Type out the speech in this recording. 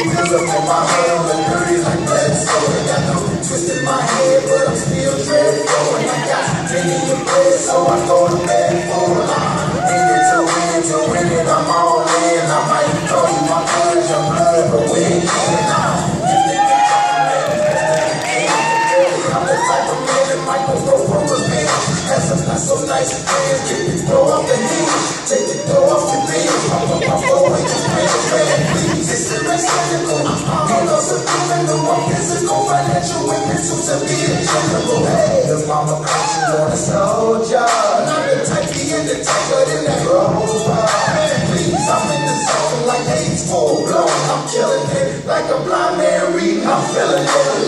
It real up in my head, look dirty like that, so I got no twist in my head, but I'm still dreadful, and I got plenty of bread, so I throw the full. In it to win, to win it, I'm all in. I might throw you my blood, your blood, but we ain't out. I'm you the type of man that might go for revenge. Have some not so nice friends, get the throw off no subliminal, I'm physical, financial, and mental to be a general. Hey, the mama coach, you want a soldier. Not the type be in the but in that. Man, please, I'm in the zone like AIDS full blown. I'm killing it like a blind man reading. I'm feeling it.